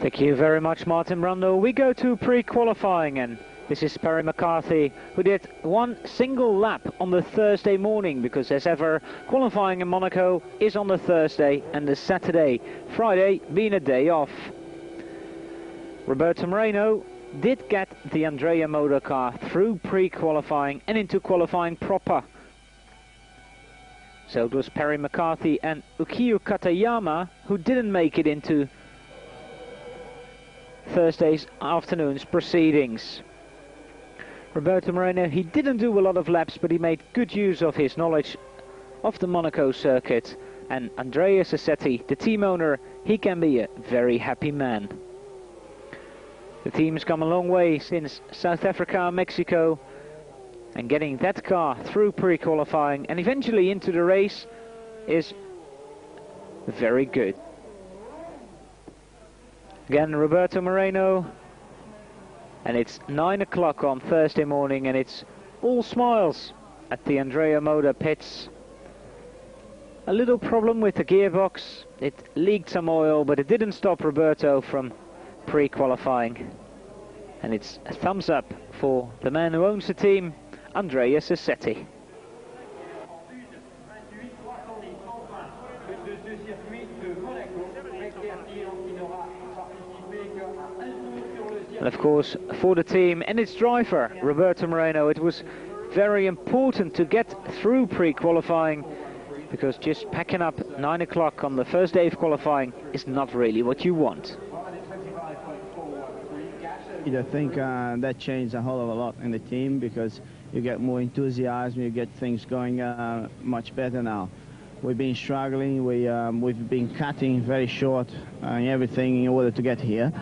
Thank you very much, Martin Brundle. We go to pre-qualifying and this is Perry McCarthy who did one single lap on the Thursday morning because as ever qualifying in Monaco is on the Thursday and the Saturday, Friday being a day off. Roberto Moreno did get the Andrea Moda car through pre-qualifying and into qualifying proper. So it was Perry McCarthy and Ukyo Katayama who didn't make it into Thursday's afternoon's proceedings. Roberto Moreno, he didn't do a lot of laps, but he made good use of his knowledge of the Monaco circuit. And Andrea Sassetti, the team owner, he can be a very happy man. The team's come a long way since South Africa Mexico. And getting that car through pre-qualifying and eventually into the race is very good. Again, Roberto Moreno and it's 9 o'clock on Thursday morning and it's all smiles at the Andrea Moda pits. A little problem with the gearbox, it leaked some oil but it didn't stop Roberto from pre-qualifying. And it's a thumbs up for the man who owns the team, Andrea Sassetti. And of course, for the team and its driver, Roberto Moreno, it was very important to get through pre-qualifying because just packing up 9 o'clock on the first day of qualifying is not really what you want. I think uh, that changed a whole of a lot in the team because you get more enthusiasm, you get things going uh, much better now. We've been struggling, we, um, we've been cutting very short uh, everything in order to get here.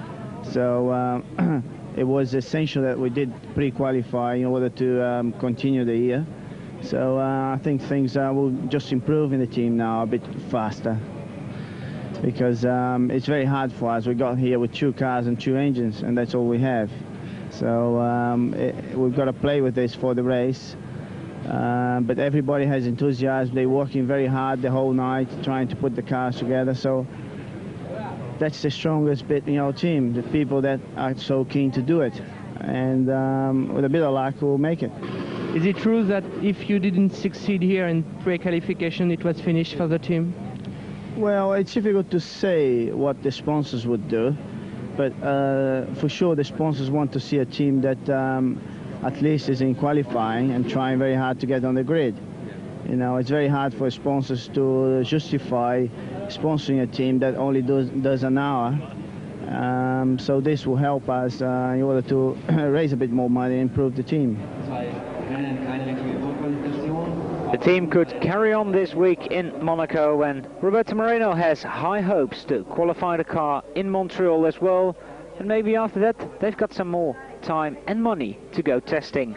So uh, it was essential that we did pre-qualify in order to um, continue the year. So uh, I think things will just improve in the team now a bit faster because um, it's very hard for us. We got here with two cars and two engines, and that's all we have. So um, it, we've got to play with this for the race. Uh, but everybody has enthusiasm. They're working very hard the whole night trying to put the cars together. So that's the strongest bit in our team, the people that are so keen to do it. And um, with a bit of luck, we'll make it. Is it true that if you didn't succeed here in pre-qualification, it was finished for the team? Well, it's difficult to say what the sponsors would do, but uh, for sure the sponsors want to see a team that um, at least is in qualifying and trying very hard to get on the grid. You know, it's very hard for sponsors to justify sponsoring a team that only does, does an hour. Um, so this will help us uh, in order to raise a bit more money and improve the team. The team could carry on this week in Monaco and Roberto Moreno has high hopes to qualify the car in Montreal as well and maybe after that they've got some more time and money to go testing.